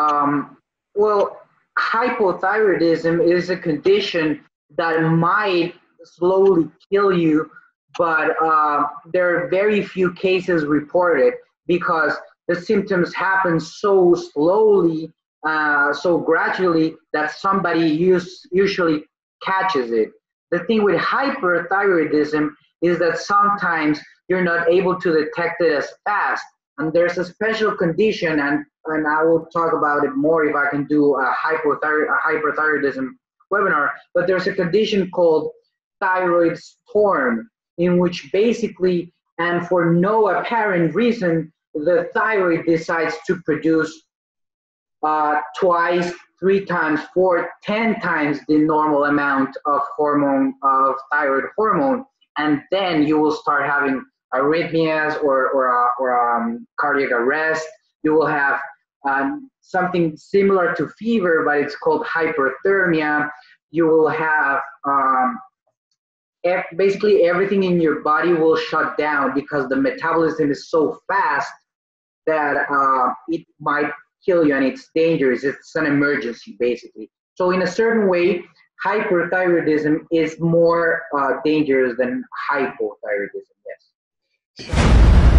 Um, well, hypothyroidism is a condition that might slowly kill you, but uh, there are very few cases reported because the symptoms happen so slowly, uh, so gradually that somebody use, usually catches it. The thing with hyperthyroidism is that sometimes you're not able to detect it as fast. And there's a special condition, and, and I will talk about it more if I can do a, hypothyroid, a hyperthyroidism webinar. But there's a condition called thyroid storm, in which basically, and for no apparent reason, the thyroid decides to produce uh, twice, three times, four, ten times the normal amount of hormone, of thyroid hormone, and then you will start having arrhythmias or, or, or um, cardiac arrest. You will have um, something similar to fever, but it's called hyperthermia. You will have um, basically everything in your body will shut down because the metabolism is so fast that uh, it might kill you and it's dangerous. It's an emergency, basically. So, in a certain way, hyperthyroidism is more uh, dangerous than hypothyroidism, yes. Yeah.